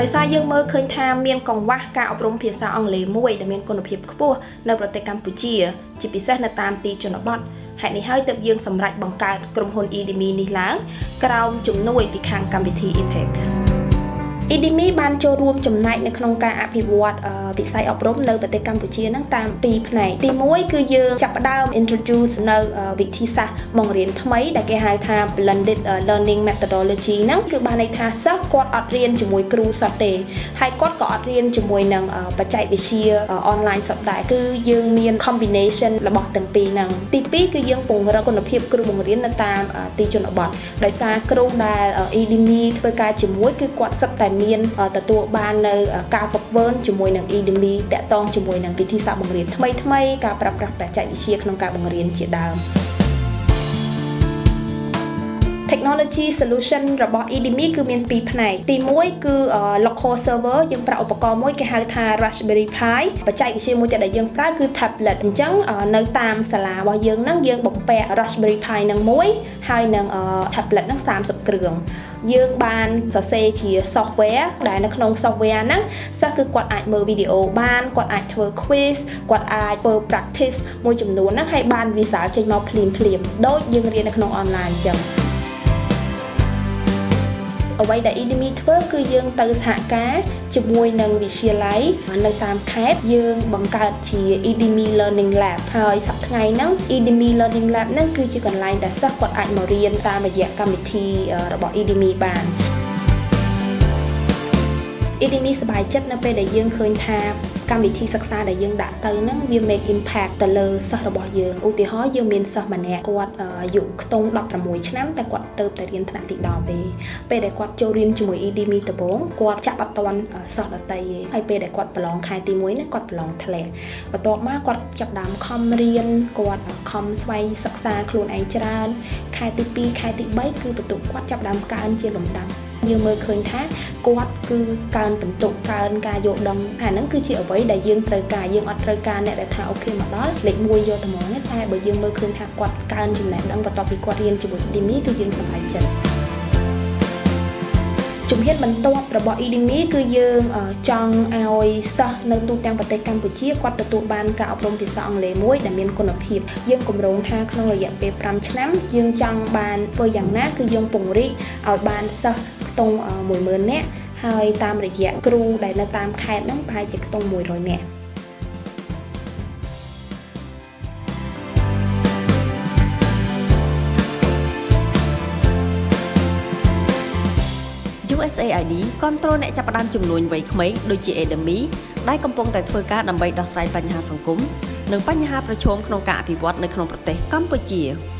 ដោយសារយើងមើលឃើញថាមានកង្វះការអប់រំភាសាអង់គ្លេសមួយដែលមានគុណភាពខ្ពស់នៅប្រទេសកម្ពុជា ជាពិសេសនៅតាមទីជនបទហេតុនេះហើយទើបយើងសម្រេចបង្កើតក្រុមហ៊ុន Edemy នេះឡើងក្រោមជំនួយពីខាងកម្មវិធី Impact EDMI បានចូលរួមចំណែកនៅក្នុងការអភិវឌ្ឍវិស័យអប់រំនៅប្រទេសកម្ពុជានឹងតាមពីរផ្នែកទី1គឺយើងចាប់ផ្ដើម introduce នៅវិធីសាស្ត្របង្រៀនថ្មីដែលគេហៅថា blended learning methodology ហ្នឹងគឺបានន័យថាសិស្សគាត់អត់រៀនជាមួយគ្រូសុទ្ធទេហើយគាត់ក៏អត់រៀនជាមួយនឹងបច្ចេកវិទ្យា online សុទ្ធដែរគឺយើងមាន combination របស់ទាំងពីរហ្នឹងទី2គឺយើងពង្រឹងគុណភាពគ្រូបង្រៀននៅតាមទីជនបទដោយសារគ្រូដែល EDMI ធ្វើការជាមួយគឺគាត់សិតតែមានទទួលបាននៅការហ្វឹកហ្វឺនជាមួយនឹង EDMI តាក់ទងជាមួយនឹងវិធីសាស្ត្របង្រៀនថ្មីថ្មីការប្រើប្រាស់បច្ចេកវិទ្យាក្នុងការបង្រៀនជាដើម technology solution របស់ Edemy គឺមានពីរផ្នែកទី1គឺ local server យើងប្រើឧបករណ៍មួយគេហៅថា Raspberry Pi បច្ចេកវិទ្យាមួយទៀតដែលយើងប្រើគឺ tablet អញ្ចឹងនៅតាមសាលារបស់យើងហ្នឹងយើងបំពាក់ Raspberry Pi ហ្នឹងមួយហើយនឹង tablet ហ្នឹង30គ្រឿងយើងបានសរសេរជា software ដែលនៅក្នុង software ហ្នឹងសិស្សគឺគាត់អាចមើលវីដេអូបានគាត់អាចធ្វើ quiz គាត់អាចធ្វើ practice មួយចំនួនហ្នឹងហើយបាន result ចេញមកភ្លាមភ្លាមដូចយើងរៀននៅក្នុង online អញ្ចឹង អ្វីដែល Edemy ធ្វើគឺយើងទៅសហការជាមួយនឹងវិទ្យាល័យនៅតាមខេត្តយើងបង្កើតជា Edemy Learning Lab ហើយសប្តាហ៍ថ្ងៃហ្នឹង Edemy Learning Lab ហ្នឹងគឺជាកន្លែងដែលសិស្សគាត់អាចមករៀនតាមរយៈកម្មវិធីរបស់ Edemy បាន Edemy សប្បាយចិត្តនៅពេលដែលយើងឃើញថា កម្មវិធីសិក្សាដែលយើងដាក់ទៅហ្នឹងវា make impact ទៅលើសិស្សរបស់យើងឧទាហរណ៍យើងមានសិស្សម្នាក់គាត់អាយុខ្ទង់16ឆ្នាំតែគាត់ទៅតែរៀនថ្នាក់ទី10ទេពេលដែលគាត់ចូលរៀនជាមួយ EDMI ដំបូងគាត់ចាក់អត់តាន់សិស្សដតីទេហើយពេលដែលគាត់ប្រឡងខែទី1ហ្នឹងគាត់ប្រឡងធ្លាក់បន្ទាប់មកគាត់ចាប់ដើមខំរៀនគាត់ខំស្វែងសិក្សាខ្លួនឯងច្រើនខែទី2ខែទី3គឺបន្ទុកគាត់ចាប់ដើមកើនជាលំដាប់ យើងមើលឃើញថាគាត់គឺកើនបន្ទុកកើនការយល់ដឹងអាហ្នឹងគឺជាអ្វីដែលយើងត្រូវការយើងអត់ត្រូវការអ្នកដែលថាអូខេមកដល់លេខ1យកតែហ្មងទេតែបើយើងមើលឃើញថាគាត់កើនចំណេះដឹងបន្ទាប់ពីគាត់រៀនជាមួយ Edemy គឺយើងសប្បាយចិត្តជំហានបន្ទាប់របស់ Edemy គឺយើងចង់ឲ្យសិស្សនៅទូទាំងប្រទេសកម្ពុជាគាត់ទទួលបានការអប់រំភាសាអង់គ្លេសមួយដែលមានគុណភាពយើងគម្រោងថាក្នុងរយៈពេល5ឆ្នាំយើងចង់បានធ្វើយ៉ាងណាគឺយើងពង្រីកឲ្យបានសិស្ស ខ្ទង់10000នាក់ហើយតាមរយៈគ្រូដែលនៅតាមខេត្តហ្នឹងប្រហែលជាខ្ទង់100នាក់ USAID គ្រប់គ្រងអ្នកចាប់ផ្ដើមជំនួញវ័យក្មេងដូចជា Edemy ដែលកំពុងតែធ្វើការដើម្បីដោះស្រាយបញ្ហាសង្គមនិងបញ្ហាប្រឈមក្នុងការអភិវឌ្ឍនៅក្នុងប្រទេសកម្ពុជា។